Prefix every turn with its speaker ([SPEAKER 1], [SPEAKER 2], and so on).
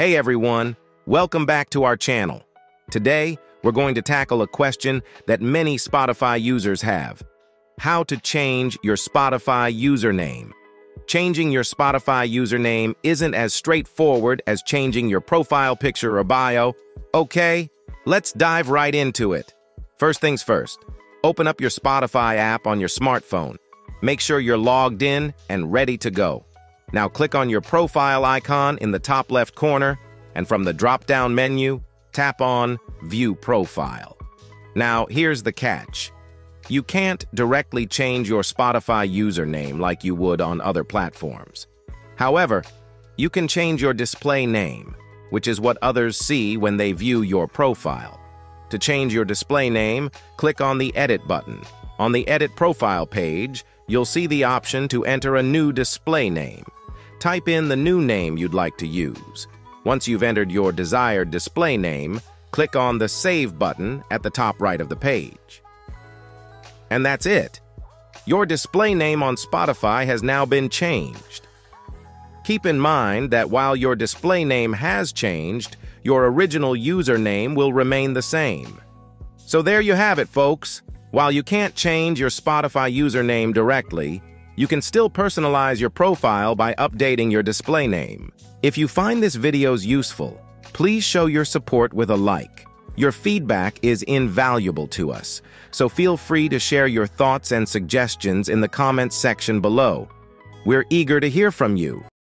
[SPEAKER 1] Hey everyone, welcome back to our channel. Today, we're going to tackle a question that many Spotify users have. How to change your Spotify username. Changing your Spotify username isn't as straightforward as changing your profile picture or bio. Okay, let's dive right into it. First things first, open up your Spotify app on your smartphone. Make sure you're logged in and ready to go. Now click on your profile icon in the top left corner, and from the drop-down menu, tap on View Profile. Now, here's the catch. You can't directly change your Spotify username like you would on other platforms. However, you can change your display name, which is what others see when they view your profile. To change your display name, click on the Edit button. On the Edit Profile page, you'll see the option to enter a new display name. Type in the new name you'd like to use. Once you've entered your desired display name, click on the Save button at the top right of the page. And that's it. Your display name on Spotify has now been changed. Keep in mind that while your display name has changed, your original username will remain the same. So there you have it, folks. While you can't change your Spotify username directly, you can still personalize your profile by updating your display name. If you find this videos useful, please show your support with a like. Your feedback is invaluable to us, so feel free to share your thoughts and suggestions in the comments section below. We're eager to hear from you.